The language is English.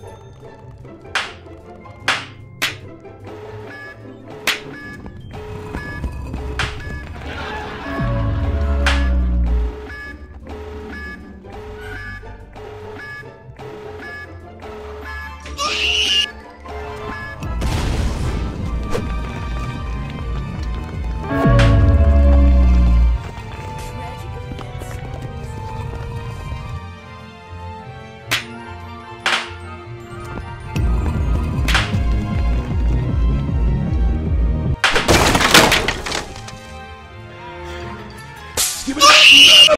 Thank you. Give it